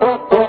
Oh, oh.